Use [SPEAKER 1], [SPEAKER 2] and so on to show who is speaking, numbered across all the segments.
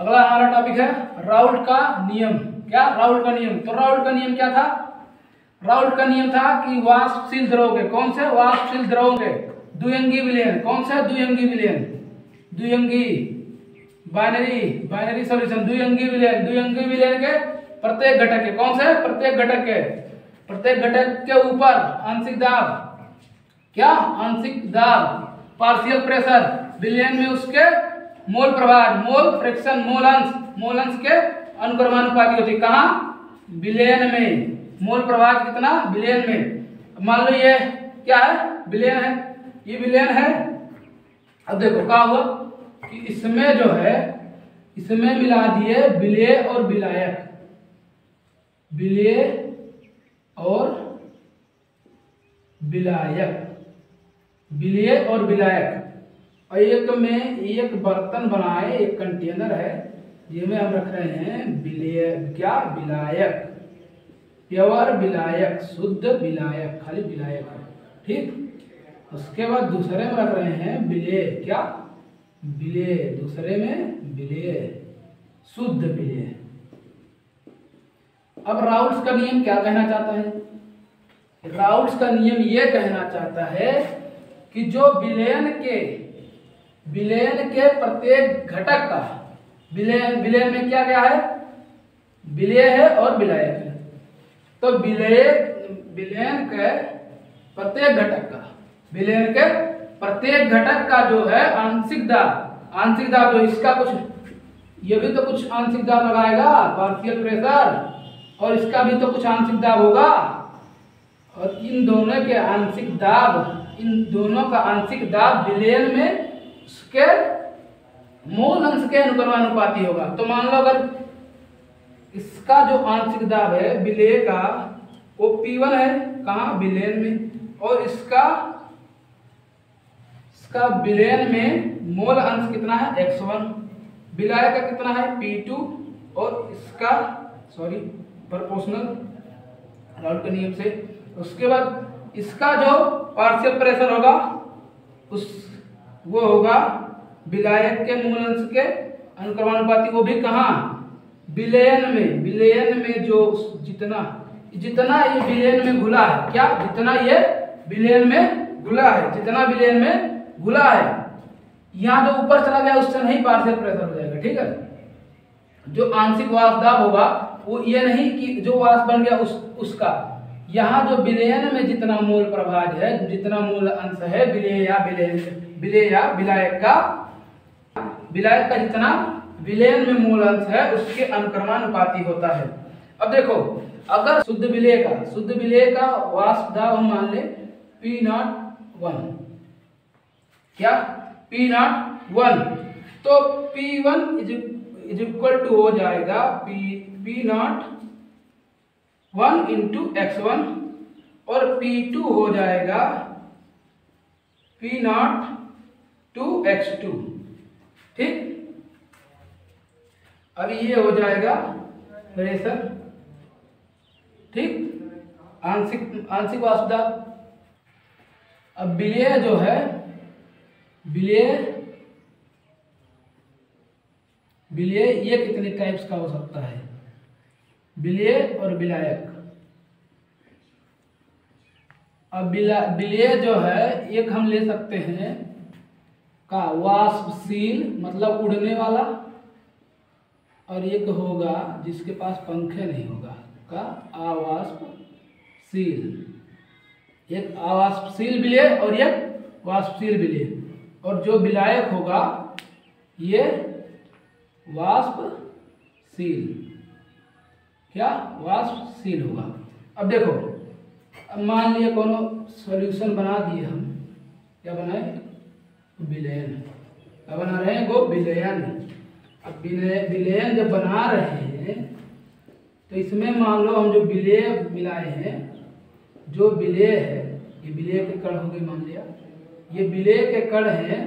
[SPEAKER 1] अगला हमारा टॉपिक है राउल्ट का नियम। क्या? राउल्ट का नियम। तो राउल्ट का नियम क्या था? राउल्ट का नियम था कि वाष्पशील द्रव के कौन से? वाष्पशील द्रव के द्विअंगी विलयन। कौन से? द्विअंगी विलयन। द्विअंगी। बाइनरी बाइनरी सॉल्यूशन द्विअंगी विलयन। द्विअंगी विलयन के प्रत्येक घटक के। कौन से? प्रत्येक घटक के। प्रत्येक घटक के ऊपर आंशिक दाब। क्या? आंशिक दाब। पार्शियल प्रेशर विलयन में उसके मोल प्रभाव मोल फ्रैक्शन, मोल अंश। मोल अंश के अनुक्रमानुपाती होती कहा? विलयन में। मोल प्रभाव कितना? विलयन में। मान लो ये क्या है? विलयन है। ये विलयन है। अब देखो क्या हुआ कि इसमें जो है, इसमें मिला दिए विलय और विलायक। विलय और विलायक। विलय और विलायक। और एक में एक बर्तन बनाए, एक कंटेनर है, जिसमें हम रख रहे हैं विलय क्या? विलायक। प्योर विलायक, शुद्ध, विलायक, खाली विलायक ठीक? उसके बाद दूसरे में रख रहे हैं विलय। क्या? विलय। दूसरे में विलय। शुद्ध विलय। अब राउल्स का नियम क्या कहना चाहता है? राउल्स का नियम यह कहना चाहता है कि जो विलयन के विलयन के प्रत्येक घटक का। विलयन विलयन में क्या क्या है? विलय है और विलायक है। तो विलय, विलयन के प्रत्येक घटक का। विलयन के प्रत्येक घटक का जो है आंशिक दाब। आंशिक दाब जो इसका कुछ, ये भी तो कुछ आंशिक दाब लगाएगा पार्शियल प्रेशर और इसका भी तो कुछ आंशिक दाब होगा। और इन दोनों के आंशिक दाब, इन दोनों का आंशिक दाब विलयन में उसके मूल अंश के अनुक्रमानुपाती होगा। तो मान लो अगर इसका जो आंशिक दाब है, विलय का, वो P1 है, कहा? विलयन में। और इसका इसका विलयन में मोल अंश कितना है? x1 विलय का कितना है? P2 और इसका, सॉरी प्रोपोर्शनल राउल के नियम से। उसके बाद इसका जो पार्शियल प्रेशर होगा, उस वो होगा विलायक के मूल अंश के अनुक्रमानुपाती। वो भी कहाँ? विलयन में। विलयन में जो जितना जितना ये विलयन में घुला है, क्या? जितना ये विलयन में घुला है, जितना विलयन में घुला है। यहाँ जो ऊपर चला गया, उससे नहीं पार्शियल प्रेशर हो जाएगा, ठीक है? जो आंशिक वाष्पदाब होगा, वो ये नहीं कि जो वाष्प बन गया उस, उसका। यहाँ जो विलयन में जितना मूल प्रभाव है, जितना मूल अंश है, विलय या विलयन। विलय या विलायक का विलायक का जितना विलयन में मूल अंश है, उसके अनुक्रमानुपाती होता है। अब देखो, अगर शुद्ध विलय का, शुद्ध विलय का वाष्प दाब हम मान ले पी नॉट वन क्या? पी नॉट वन तो P one is equal to हो जाएगा P P nought one into X one और पी टू हो जाएगा पी नॉट एक्स टू ठीक? अब ये हो जाएगा प्रेशर ठीक? आंशिक आंशिक वाष्पदा अब विलय जो है, विलय विलय ये कितने टाइप्स का हो सकता है? विलय और विलायक। अब विलय जो है, एक हम ले सकते हैं। का वाष्पशील मतलब उड़ने वाला, और एक होगा जिसके पास पंखे नहीं होगा, का आवाष्पशील एक आवाष्पशील विलय और एक वाष्पशील विलय और जो विलायक होगा, ये वाष्पशील क्या? वाष्पशील होगा। अब देखो, अब मान लिया कोनो सॉल्यूशन बना दिए हम। क्या बनाए? विलयन क्या बना रहे हैं वो विलयन अब विलय विलयन जब बना रहे हैं तो इसमें मान लो हम जो विलय मिलाए हैं, जो विलय है, ये विलय के कण हो गए मान लिया। ये विलय के कण हैं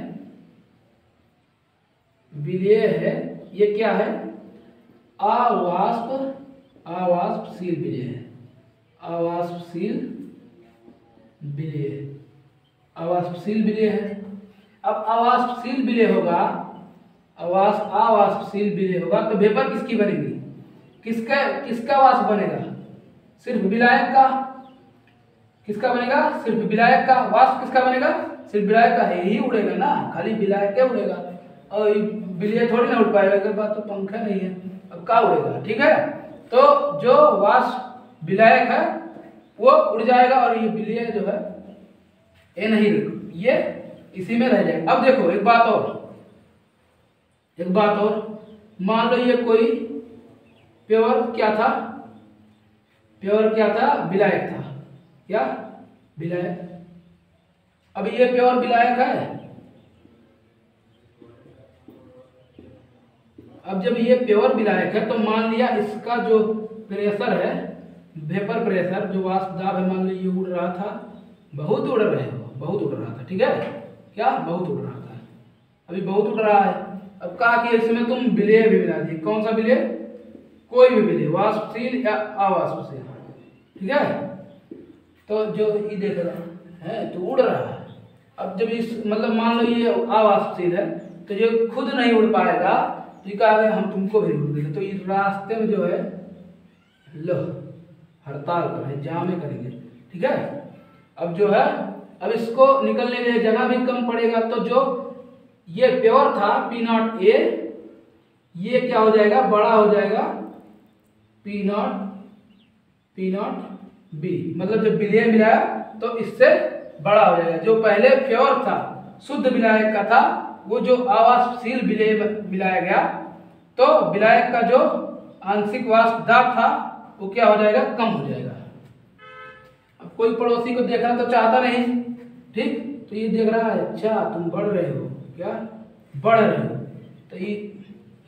[SPEAKER 1] विलय है, ये क्या है? अवाष्प, अवाष्पशील विलय है। अवाष्पशील विलय अवाष्पशील विलय है। अब अवाष्पशील विलय होगा अवास अवाष्पशील विलय होगा तो वेपर किसकी बनेगी? किसका किसका वाष्प बनेगा? सिर्फ़ विलायक का। किसका बनेगा? सिर्फ़ विलायक का। वाष्प किसका बनेगा? सिर्फ़ विलायक का। ही उड़ेगा ना, खाली विलायक क्या उड़ेगा। और विलय थोड़ी ना उड़ पाएगा, अगर बात तो पंखा नहीं है। अब क्या उड़ेगा? ठीक है? तो जो वाष्प विलायक है, वो उड़ जाएगा और ये विलय जो है, ये नहीं ये इसी में रह जाएगा। अब देखो, एक बात और। एक बात और। मान लो ये कोई प्योर क्या था? प्योर क्या था? विलायक था। क्या? विलायक। अब ये प्योर विलायक है। अब जब ये प्योर विलायक है तो मान लिया इसका जो प्रेशर है वेपर प्रेशर जो वाष्प दाब है, मान लो ये उड़ रहा था, बहुत उड़ रहे हो, बहुत उड़ रहा था, ठीक है? क्या बहुत उड़ रहा था। अभी बहुत उड़ रहा है। अब कहा कि इसमें तुम विलय भी मिला दिए। कौन सा विलय? कोई भी विलय वाष्पशील या अवाष्पशील ठीक है? तो जो ये देख रहा है तो उड़ रहा है। अब जब इस मतलब मान लो ये अवाष्पशील है तो ये खुद नहीं उड़ पाएगा। तो कहा हम तुमको भी उड़ देंगे। तो इस रास्ते में जो है लो हड़ताल कर जामे करेंगे। ठीक है? अब जो है अब इसको निकलने के लिए जगह भी कम पड़ेगा। तो जो ये प्योर था पी नॉट ए ये क्या हो जाएगा? बड़ा हो जाएगा P nought P nought B मतलब जब विलय मिलाया तो इससे बड़ा हो जाएगा। जो पहले प्योर था, शुद्ध विलायक का था, वो जो आवासशील विलय मिलाया गया तो विलायक का जो आंशिक वाष्प दाब था, वो क्या हो जाएगा? कम हो जाएगा। अब कोई पड़ोसी को देखना तो चाहता नहीं। ठीक? तो ये देख रहा है अच्छा तुम बढ़ रहे हो, क्या? बढ़ रहे हो। तो ये,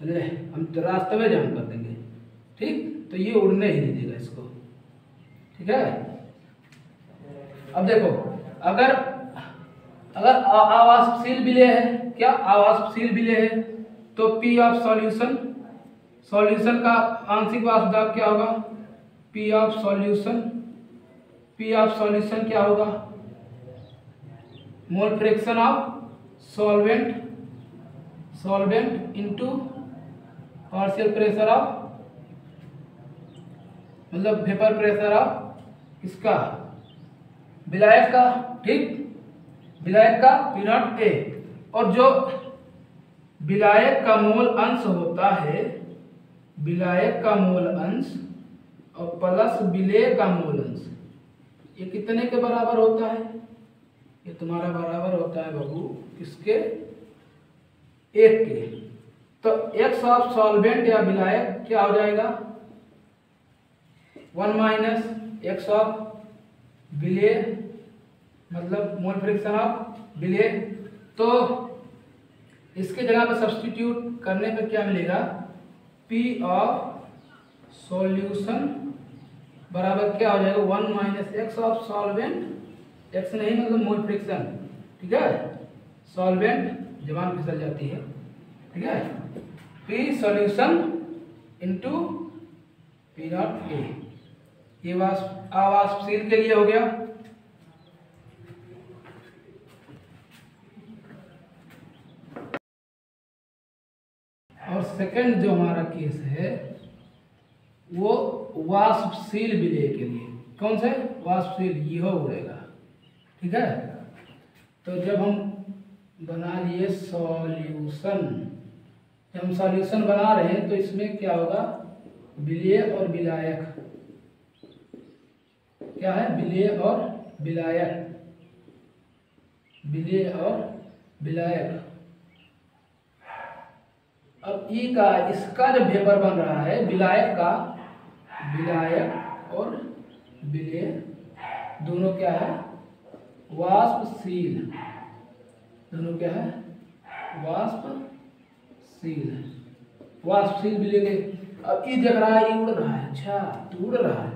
[SPEAKER 1] ले, हम तो रास्ते में जाम कर देंगे। ठीक? तो ये उड़ने ही नहीं देगा इसको। ठीक है? अब देखो, अगर अगर आवासशील विलय है, क्या आवासशील विलय है तो पी ऑफ़ सॉल्यूशन सॉल्यूशन का आंशिक वाष्प दाब क्या होगा? P of solution P of solution क्या होगा? Mole fraction of solvent solvent into partial pressure of मतलब वेपर प्रेशर ऑफ़ इसका विलायक का, ठीक? विलायक का पी ए और जो विलायक का मोल अंश होता है विलायक का मोल अंश और प्लस विलय का मोल अंश, ये कितने के बराबर होता है? ये तुम्हारा बराबर होता है बाबू किसके? एक के। तो एक्स ऑफ़ सॉल्वेंट या विलायक क्या हो जाएगा? वन माइनस एक्स ऑफ़ विलय मतलब मोल फ्रिक्शन ऑफ़ विलय। तो इसके जगह पर सब्सटीट्यूट करने पर क्या मिलेगा? पी ऑफ़ सॉल्यूशन बराबर क्या हो जाएगा? One minus X of solvent X नहीं मतलब मोल फ्रिक्शन ठीक है? सॉल्वेंट जबान फिसल जाती है, ठीक है? P solution into P nought A ये वाष्प आवाष्पशील के लिए हो गया। और सेकंड जो हमारा केस है, वो वाष्पशील विलय के लिए। कौन से? वाष्पशील यह उड़ेगा। ठीक है? तो जब हम बना लिए सॉल्यूशन जब हम सॉल्यूशन बना रहे हैं तो इसमें क्या होगा? विलय और विलायक। क्या है? विलय और विलायक। विलय और विलायक। अब ई का इसका जब वेपर बन रहा है, विलायक का विलायक और विलय, दोनों क्या है? वाष्पशील। दोनों क्या है? वाष्पशील। वाष्पशील भी के अब ई देख रहा है, ई उड़ रहा है। अच्छा तो उड़ रहा है।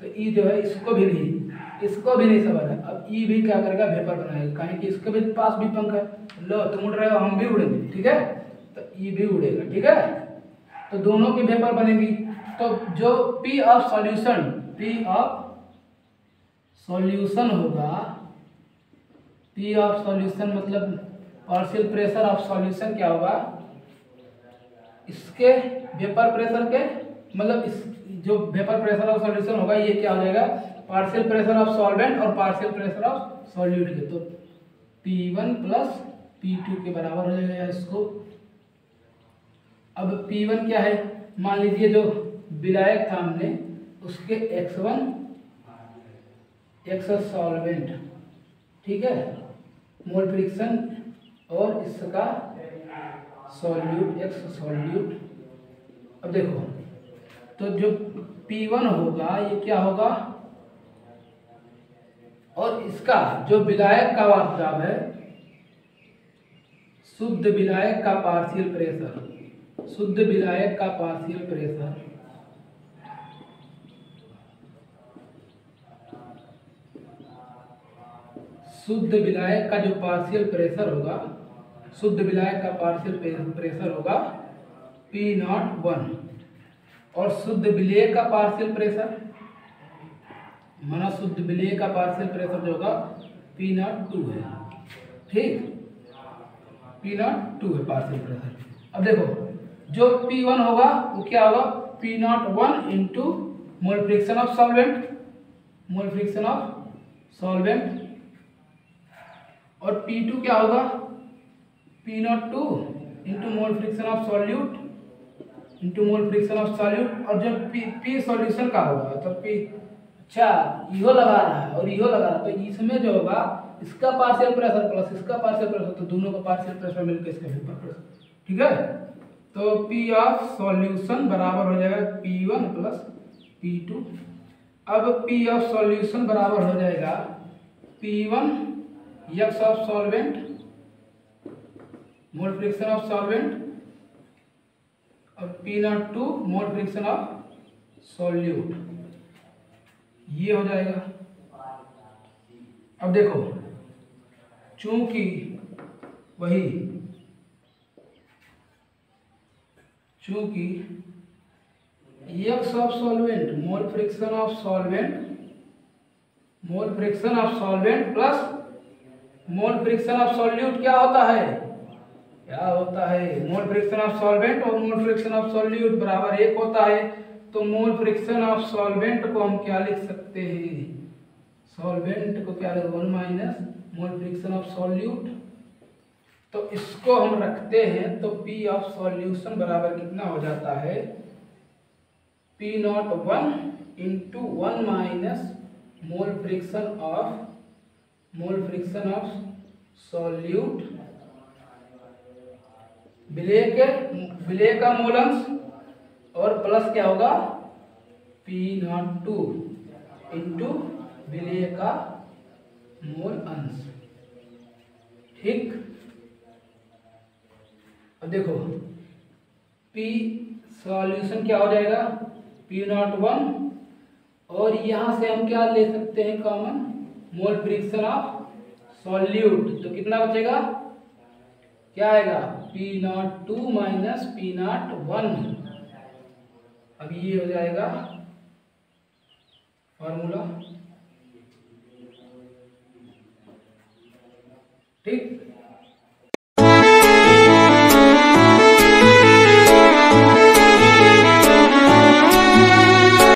[SPEAKER 1] तो ई जो है, इसको भी नहीं, इसको भी नहीं समझ है अब ई भी क्या करेगा? वेपर बनाएगा। कहें कि इसके भी पास भी पंख है। लो, तुम उड़ रहे हो, हम भी उड़ेंगे, ठीक है? तो ई भी उड़ेगा, ठीक है? तो दोनों की वेपर बनेगी। तो जो P of solution P of solution होगा P ऑफ़ सॉल्यूशन मतलब पार्शियल प्रेशर ऑफ़ सॉल्यूशन क्या होगा? इसके वेपर प्रेशर के मतलब इस जो वेपर प्रेशर ऑफ़ सॉल्यूशन होगा, ये क्या हो जाएगा? पार्शियल प्रेशर ऑफ़ सॉल्वेंट और पार्शियल प्रेशर ऑफ़ सॉल्यूट के। तो P one plus P two के बराबर हो जाएगा इसको। अब पी वन क्या है? मान लीजिए जो विलायक था हमने, उसके एक्स वन एक्स सॉल्वेंट ठीक है? मोल फ्रिक्शन और इसका सॉल्यूट एक्स सॉल्यूट अब देखो तो जो P1 होगा, ये क्या होगा? और इसका जो विलायक का वास्तव है, शुद्ध विलायक का पार्शियल प्रेशर शुद्ध विलायक का पार्शियल प्रेशर शुद्ध विलायक का जो पार्शियल प्रेशर होगा, शुद्ध विलायक का पार्शियल प्रेशर होगा पी नॉट वन। और शुद्ध विलय का पार्शियल प्रेशर माना शुद्ध विलय का पार्शियल प्रेशर जो होगा पी नॉट टू है। ठीक? पी नॉट टू है पार्शियल प्रेशर अब देखो, जो पी वन होगा, वो क्या होगा? P nought one into mole fraction of solvent mole fraction of solvent और पी टू क्या होगा? P nought two into mole fraction of solute into mole fraction of solute और जब पी पी सॉल्यूशन का होगा तो पी अच्छा इहो लगा रहा है और इहो लगा रहा है तो इसमें जो होगा, इसका पार्शियल प्रेशर प्लस इसका पार्शियल प्रेशर तो दोनों का पार्शियल प्रेशर मिलकर इसका वेपर प्रेशर ठीक है? तो पी ऑफ़ सॉल्यूशन बराबर हो जाएगा P one plus P two अब पी ऑफ़ सॉल्यूशन बराबर हो जाएगा P one X of solvent mole fraction of solvent और P nought two mole fraction of solute ये हो जाएगा। अब देखो, चूँकि वही, चूँकि X of solvent mole fraction of solvent mole fraction of solvent plus mole fraction of solute क्या होता है? क्या होता है? मोल फ्रिक्शन ऑफ़ सॉल्वेंट और मोल फ्रिक्शन ऑफ़ सॉल्यूट बराबर एक होता है। तो मोल फ्रिक्शन ऑफ़ सॉल्वेंट को हम क्या लिख सकते हैं? सॉल्वेंट को क्या लिख one minus mole fraction of solute. तो इसको हम रखते हैं तो पी ऑफ़ सॉल्यूशन बराबर कितना हो जाता है? P nought one into one minus mole fraction of mole fraction of solute विलय के, विलय का मोल अंश और प्लस क्या होगा? पी नॉट टू इंटू विलय का मोल अंश ठीक? अब देखो पी सॉल्यूशन क्या हो जाएगा? P nought one. और यहाँ से हम क्या ले सकते हैं, common? Mole fraction of solute. तो कितना बचेगा? क्या आएगा? P nought two minus P nought one अब ये हो जाएगा फॉर्मूला। ठीक?